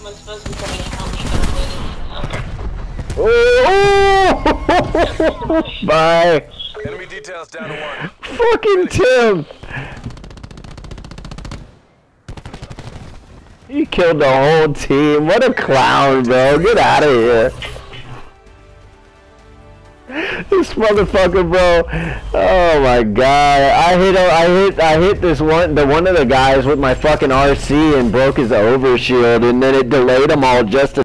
Someone's supposed to be coming to help me, but I'm waiting. Oh! Bye. Enemy details down to one. Fucking Tim. He killed the whole team. What a clown, bro. Get out of here. This motherfucker, bro. Oh my god. I hit oh, I hit I hit this one the one of the guys with my fucking RC and broke his overshield and then it delayed them all just a